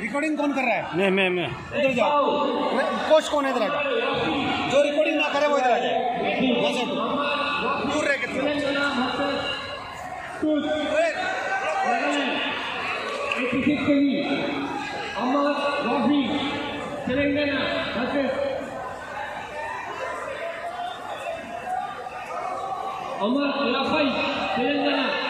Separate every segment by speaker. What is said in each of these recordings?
Speaker 1: Recording कौन कर रहा है?
Speaker 2: मैं मैं मैं।
Speaker 1: इधर जाओ। कोच कौन है इधर आजा जो रिकॉर्डिंग ना करे वो इधर आ जाए। दूर रह के।
Speaker 3: Amar Rafi Telangana.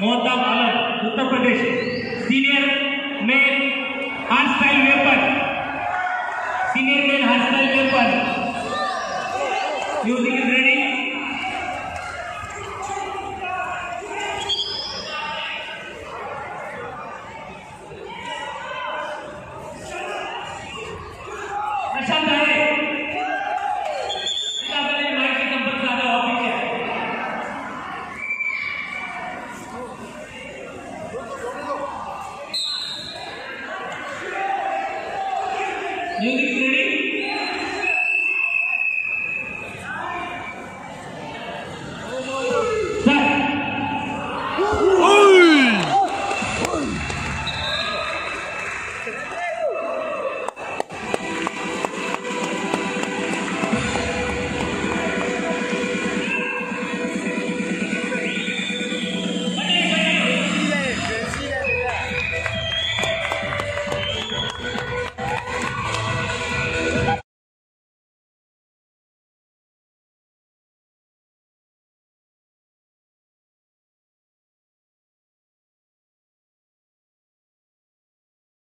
Speaker 4: Mohtab Alam Uttar Pradesh. Senior male hard style vaper senior male hard style vaper You